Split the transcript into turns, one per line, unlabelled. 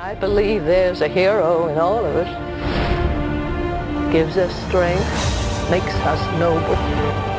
I believe there's a hero in all of us. Gives us strength, makes us noble.